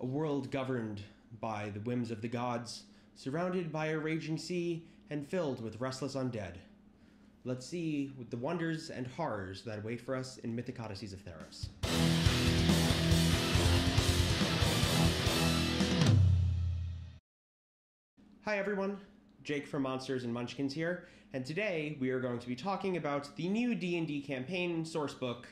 A world governed by the whims of the gods, surrounded by a raging sea, and filled with restless undead. Let's see the wonders and horrors that wait for us in Mythic Odysseys of Theros. Hi everyone, Jake from Monsters and Munchkins here, and today we are going to be talking about the new D&D campaign sourcebook,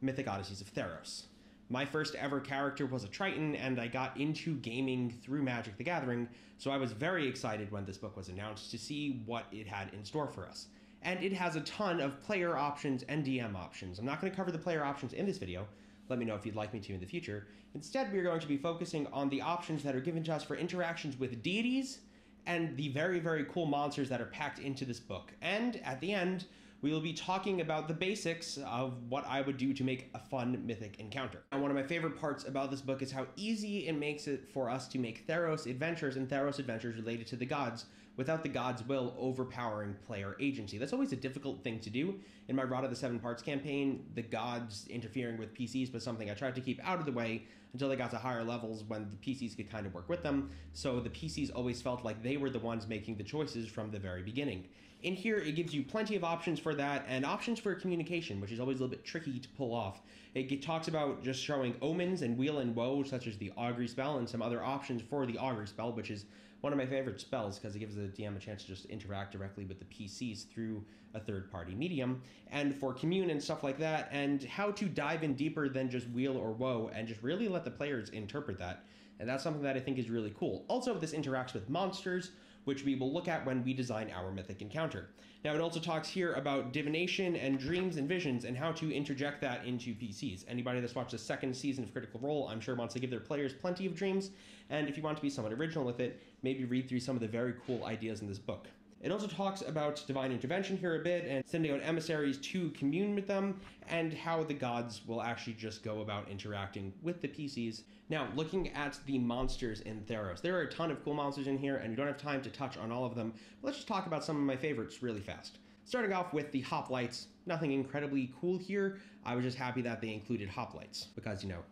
Mythic Odysseys of Theros. My first ever character was a Triton, and I got into gaming through Magic the Gathering, so I was very excited when this book was announced to see what it had in store for us. And it has a ton of player options and DM options. I'm not going to cover the player options in this video. Let me know if you'd like me to in the future. Instead, we're going to be focusing on the options that are given to us for interactions with deities and the very, very cool monsters that are packed into this book. And at the end, we will be talking about the basics of what I would do to make a fun mythic encounter. And one of my favorite parts about this book is how easy it makes it for us to make Theros adventures and Theros adventures related to the gods without the gods' will overpowering player agency. That's always a difficult thing to do. In my Rod of the Seven Parts campaign, the gods interfering with PCs was something I tried to keep out of the way until they got to higher levels when the PCs could kind of work with them. So the PCs always felt like they were the ones making the choices from the very beginning. In here, it gives you plenty of options for that and options for communication, which is always a little bit tricky to pull off. It talks about just showing omens and weal and woe, such as the augury spell, and some other options for the augury spell, which is one of my favorite spells because it gives the DM a chance to just interact directly with the PCs through a third party medium. And for commune and stuff like that, and how to dive in deeper than just weal or woe and just really let the players interpret that. And that's something that I think is really cool. Also, this interacts with monsters which we will look at when we design our mythic encounter. Now, it also talks here about divination and dreams and visions and how to interject that into PCs. Anybody that's watched the second season of Critical Role, I'm sure wants to give their players plenty of dreams, and if you want to be somewhat original with it, maybe read through some of the very cool ideas in this book. It also talks about divine intervention here a bit and sending out emissaries to commune with them and how the gods will actually just go about interacting with the PCs. Now, looking at the monsters in Theros, there are a ton of cool monsters in here and we don't have time to touch on all of them. let's just talk about some of my favorites really fast. Starting off with the hoplites, nothing incredibly cool here. I was just happy that they included hoplites because, you know,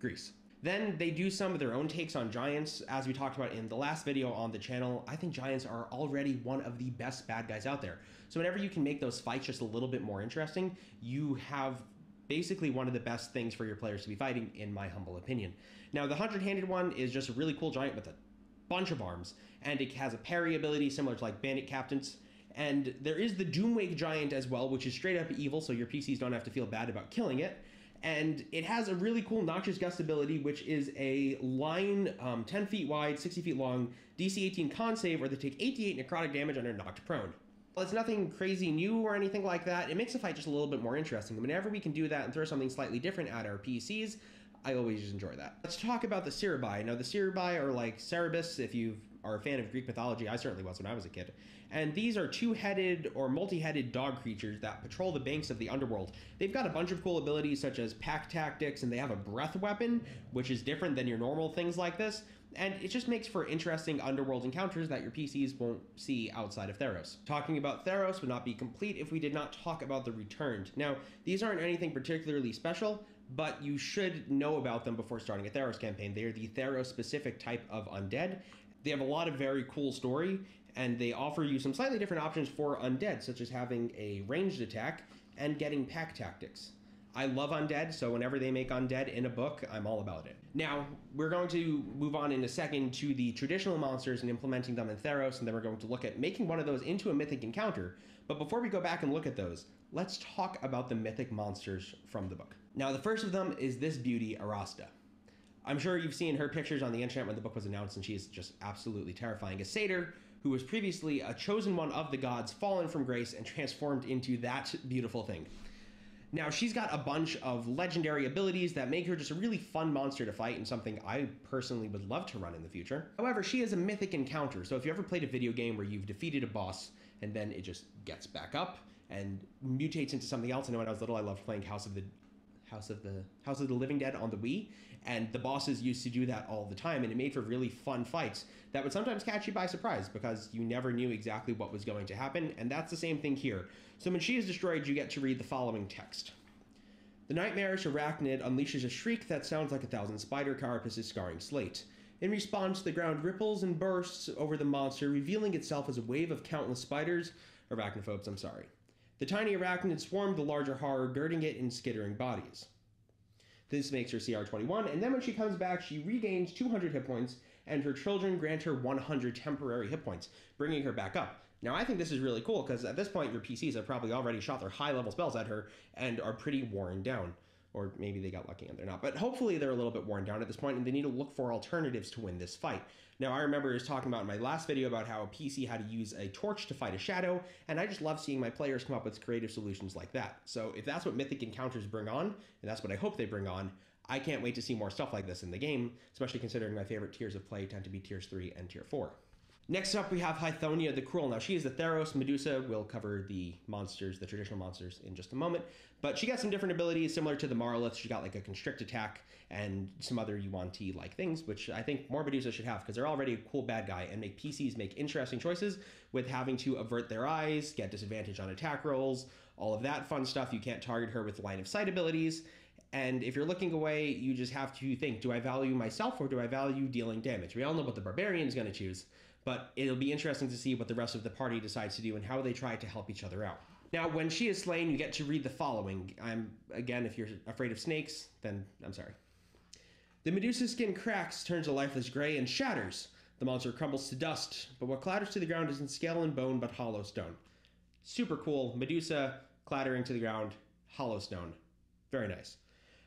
Greece. Then they do some of their own takes on giants. As we talked about in the last video on the channel, I think giants are already one of the best bad guys out there. So whenever you can make those fights just a little bit more interesting, you have basically one of the best things for your players to be fighting, in my humble opinion. Now, the 100-handed one is just a really cool giant with a bunch of arms, and it has a parry ability similar to like Bandit Captains. And there is the Doomwake Giant as well, which is straight up evil, so your PCs don't have to feel bad about killing it and it has a really cool Noxious Gust ability, which is a line um, 10 feet wide, 60 feet long, DC 18 con save, where they take 88 necrotic damage and are knocked prone. Well, it's nothing crazy new or anything like that. It makes the fight just a little bit more interesting. Whenever we can do that and throw something slightly different at our PCs, I always enjoy that. Let's talk about the Cerberi. Now, the Cerberi are like Cerberus, if you are a fan of Greek mythology. I certainly was when I was a kid. And these are two headed or multi headed dog creatures that patrol the banks of the underworld. They've got a bunch of cool abilities such as pack tactics, and they have a breath weapon, which is different than your normal things like this. And it just makes for interesting underworld encounters that your PCs won't see outside of Theros. Talking about Theros would not be complete if we did not talk about the Returned. Now, these aren't anything particularly special, but you should know about them before starting a Theros campaign. They are the Theros specific type of undead. They have a lot of very cool story, and they offer you some slightly different options for undead, such as having a ranged attack and getting pack tactics. I love undead, so whenever they make undead in a book, I'm all about it. Now, we're going to move on in a second to the traditional monsters and implementing them in Theros, and then we're going to look at making one of those into a mythic encounter. But before we go back and look at those, let's talk about the mythic monsters from the book. Now, the first of them is this beauty, Arasta. I'm sure you've seen her pictures on the internet when the book was announced, and she's just absolutely terrifying. A satyr who was previously a chosen one of the gods, fallen from grace, and transformed into that beautiful thing. Now, she's got a bunch of legendary abilities that make her just a really fun monster to fight and something I personally would love to run in the future. However, she is a mythic encounter, so if you ever played a video game where you've defeated a boss and then it just gets back up and mutates into something else, I know when I was little I loved playing House of the House of the House of the Living Dead on the Wii, and the bosses used to do that all the time, and it made for really fun fights that would sometimes catch you by surprise because you never knew exactly what was going to happen, and that's the same thing here. So when she is destroyed, you get to read the following text. The nightmarish arachnid unleashes a shriek that sounds like a thousand spider carapaces scarring slate. In response, the ground ripples and bursts over the monster, revealing itself as a wave of countless spiders, arachnophobes, I'm sorry. The tiny arachnid swarm the larger horror, girding it in skittering bodies. This makes her CR21, and then when she comes back, she regains 200 hit points, and her children grant her 100 temporary hit points, bringing her back up. Now, I think this is really cool because at this point, your PCs have probably already shot their high level spells at her and are pretty worn down. Or maybe they got lucky and they're not. But hopefully, they're a little bit worn down at this point and they need to look for alternatives to win this fight. Now, I remember I was talking about in my last video about how a PC had to use a torch to fight a shadow, and I just love seeing my players come up with creative solutions like that. So, if that's what Mythic Encounters bring on, and that's what I hope they bring on, I can't wait to see more stuff like this in the game, especially considering my favorite tiers of play tend to be tiers 3 and tier 4. Next up, we have Hythonia the Cruel. Now, she is the Theros Medusa. We'll cover the monsters, the traditional monsters, in just a moment. But she got some different abilities similar to the Monolith. She got like a constrict attack and some other Yuan-Ti like things, which I think more Medusa should have because they're already a cool bad guy and make PCs make interesting choices with having to avert their eyes, get disadvantage on attack rolls, all of that fun stuff. You can't target her with line of sight abilities. And if you're looking away, you just have to think do I value myself or do I value dealing damage? We all know what the barbarian is going to choose, but it'll be interesting to see what the rest of the party decides to do and how they try to help each other out. Now, when she is slain, you get to read the following. I'm, again, if you're afraid of snakes, then I'm sorry. The Medusa skin cracks, turns a lifeless gray, and shatters. The monster crumbles to dust, but what clatters to the ground isn't scale and bone, but hollow stone. Super cool. Medusa clattering to the ground, hollow stone. Very nice.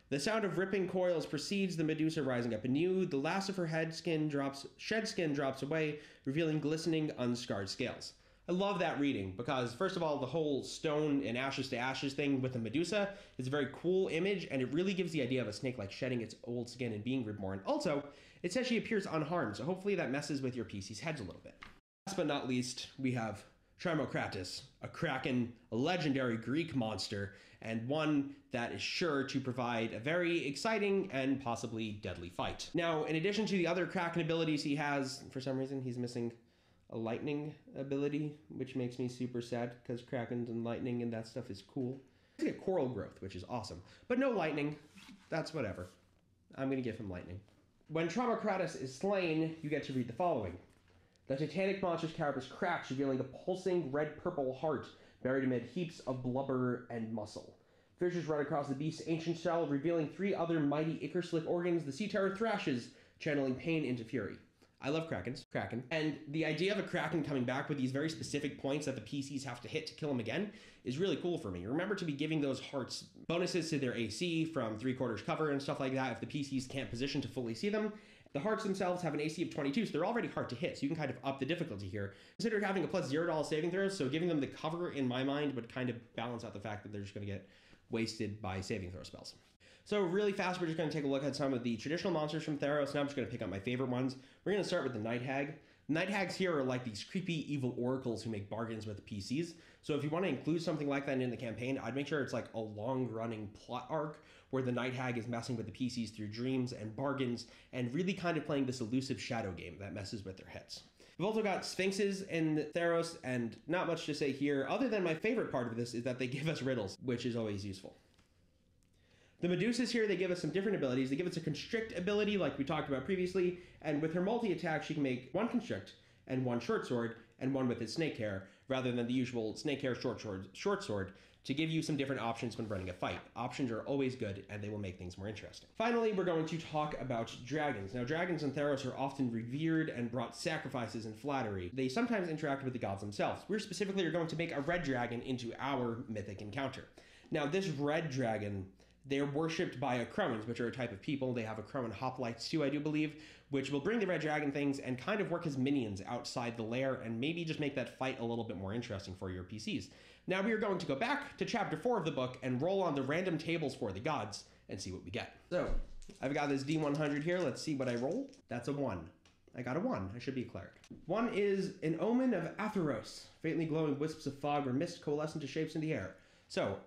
The sound of ripping coils precedes the Medusa rising up anew. The last of her head skin drops, shed skin drops away, revealing glistening, unscarred scales. I love that reading because, first of all, the whole stone and ashes to ashes thing with the Medusa is a very cool image, and it really gives the idea of a snake like shedding its old skin and being reborn. Also, it says she appears unharmed, so hopefully that messes with your PC's heads a little bit. Last but not least, we have Tromokratis, a kraken, a legendary Greek monster, and one that is sure to provide a very exciting and possibly deadly fight. Now, in addition to the other kraken abilities he has, for some reason he's missing a lightning ability, which makes me super sad because krakens and lightning and that stuff is cool. He's get coral growth, which is awesome, but no lightning. That's whatever. I'm gonna give him lightning. When Tromokratis is slain, you get to read the following. The Titanic monster's carapace cracks, revealing a pulsing red-purple heart buried amid heaps of blubber and muscle. Fissures run across the beast's ancient shell, revealing three other mighty Ichor-slick organs. The sea terror thrashes, channeling pain into fury. I love Krakens, Kraken. And the idea of a Kraken coming back with these very specific points that the PCs have to hit to kill him again is really cool for me. Remember to be giving those hearts bonuses to their AC from three quarters cover and stuff like that if the PCs can't position to fully see them. The hearts themselves have an AC of 22, so they're already hard to hit, so you can kind of up the difficulty here. Consider having a plus $0 saving throws, so giving them the cover, in my mind, would kind of balance out the fact that they're just going to get wasted by saving throw spells. So really fast, we're just going to take a look at some of the traditional monsters from Theros. Now I'm just going to pick up my favorite ones. We're going to start with the Night Hag. Night Hags here are like these creepy evil oracles who make bargains with PCs. So if you want to include something like that in the campaign, I'd make sure it's like a long running plot arc where the Night Hag is messing with the PCs through dreams and bargains and really kind of playing this elusive shadow game that messes with their heads. We've also got Sphinxes in Theros, and not much to say here, other than my favorite part of this is that they give us riddles, which is always useful. The Medusas here, they give us some different abilities. They give us a constrict ability, like we talked about previously, and with her multi attack, she can make one constrict and one short sword, and one with its snake hair, rather than the usual snake hair short sword, short sword to give you some different options when running a fight. Options are always good and they will make things more interesting. Finally, we're going to talk about dragons. Now, dragons and Theros are often revered and brought sacrifices and flattery. They sometimes interact with the gods themselves. We're specifically are going to make a red dragon into our mythic encounter. Now, this red dragon they're worshipped by Akromans, which are a type of people. They have Akroman hoplites too, I do believe, which will bring the red dragon things and kind of work as minions outside the lair and maybe just make that fight a little bit more interesting for your PCs. Now we are going to go back to chapter 4 of the book and roll on the random tables for the gods and see what we get. So, I've got this D100 here. Let's see what I roll. That's a 1. I got a 1. I should be a cleric. 1 is an omen of Athreos. Faintly glowing wisps of fog or mist coalesce into shapes in the air. So,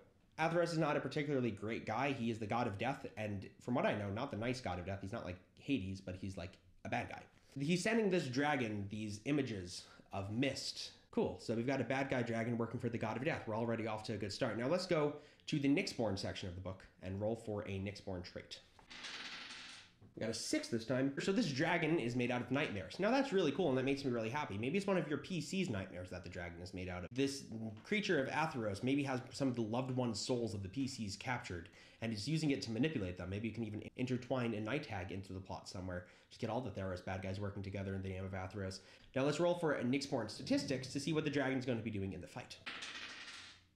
Athreos is not a particularly great guy. He is the god of death, and from what I know, not the nice god of death. He's not like Hades, but he's like a bad guy. He's sending this dragon these images of mist Cool. So we've got a bad guy dragon working for the god of death. We're already off to a good start. Now let's go to the Nyxborn section of the book and roll for a Nyxborn trait. We got a six this time. So this dragon is made out of nightmares. Now that's really cool and that makes me really happy. Maybe it's one of your PC's nightmares that the dragon is made out of. This creature of Athreos maybe has some of the loved one's souls of the PCs captured and is using it to manipulate them. Maybe you can even intertwine a night hag into the plot somewhere. to get all the Theros bad guys working together in the name of Athreos. Now let's roll for a Nyxborn statistics to see what the dragon's going to be doing in the fight.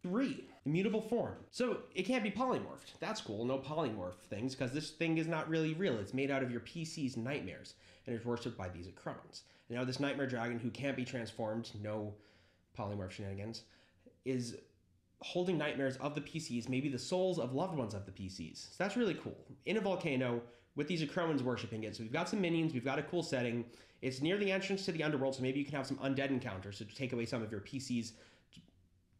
Three, immutable form. So it can't be polymorphed. That's cool. No polymorph things because this thing is not really real. It's made out of your PC's nightmares and it's worshipped by these Akrons. Now this nightmare dragon who can't be transformed, no polymorph shenanigans, is holding nightmares of the PCs, maybe the souls of loved ones of the PCs. So that's really cool. In a volcano with these Akromans worshiping it. So we've got some minions, we've got a cool setting. It's near the entrance to the underworld, so maybe you can have some undead encounters to take away some of your PC's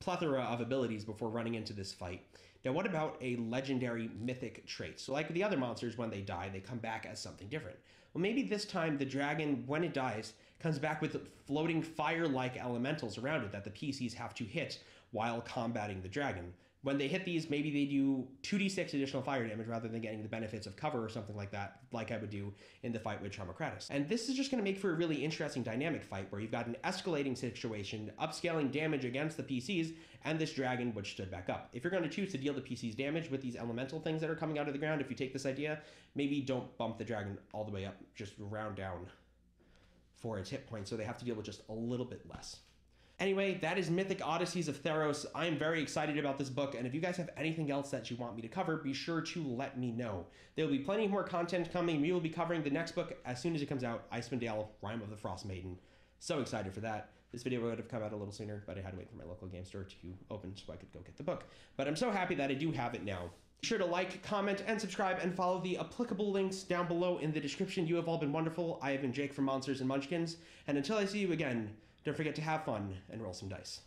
plethora of abilities before running into this fight. Now, what about a legendary mythic trait? So, like the other monsters, when they die, they come back as something different. Well, maybe this time the dragon, when it dies, comes back with floating fire like elementals around it that the PCs have to hit while combating the dragon when they hit these, maybe they do 2d6 additional fire damage rather than getting the benefits of cover or something like that, like I would do in the fight with Tromokratis. And this is just going to make for a really interesting dynamic fight where you've got an escalating situation, upscaling damage against the PCs, and this dragon which stood back up. If you're going to choose to deal the PCs damage with these elemental things that are coming out of the ground, if you take this idea, maybe don't bump the dragon all the way up, just round down for its hit points, so they have to deal with just a little bit less. Anyway, that is Mythic Odysseys of Theros. I am very excited about this book, and if you guys have anything else that you want me to cover, be sure to let me know. There will be plenty more content coming. We will be covering the next book as soon as it comes out Icewind Dale, Rime of the Frost Maiden. So excited for that. This video would have come out a little sooner, but I had to wait for my local game store to open so I could go get the book. But I'm so happy that I do have it now. Be sure to like, comment, and subscribe, and follow the applicable links down below in the description. You have all been wonderful. I have been Jake from Monsters and Munchkins, and until I see you again, don't forget to have fun and roll some dice.